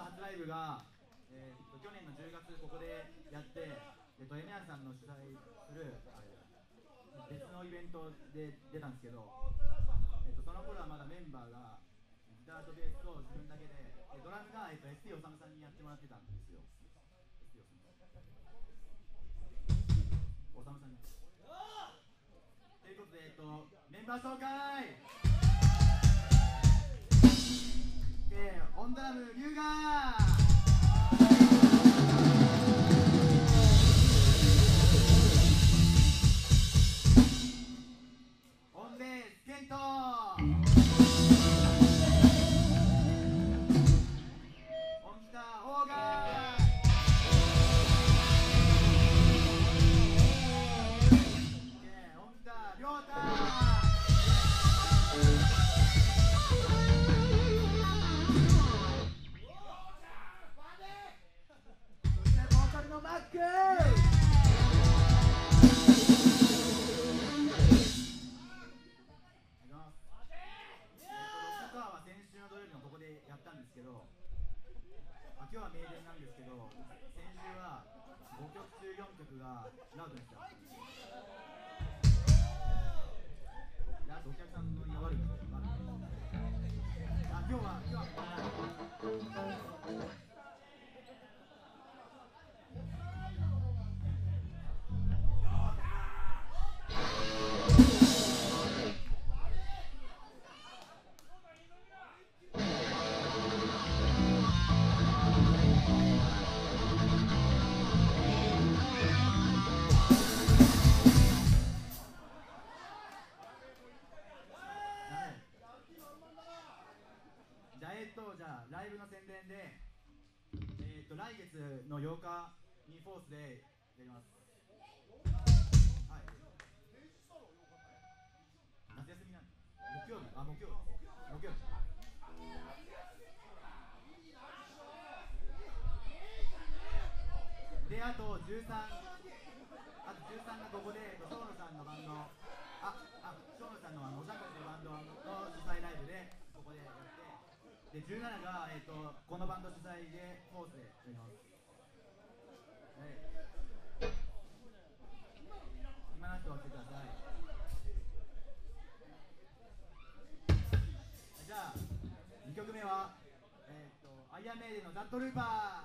の初ライブが、えー、と去年の10月ここでやって、えっと、エメアさんの主催する別のイベントで出たんですけど、えっと、その頃はまだメンバーがギターとベースと自分だけででドラムが、えっと、ST おさむさんにやってもらってたんですよ。おさむさんにということで、えっと、メンバー紹介！えー、オンドラム龍河イブの宣伝でえっと来月の8日にフォースでやります。はい。夏休みなんで。木曜日。あ木曜日。木曜日。であと13あと13がここで生野さんのバンドああ生野さんのあのおしゃこっていうバンドの主催ライブでここでやってで17が、えっとこのバンド主催でコースで。やりますはい。今の人は来てください。じゃあ2曲目はえっ、とアイアンメイデンのザットルーパー。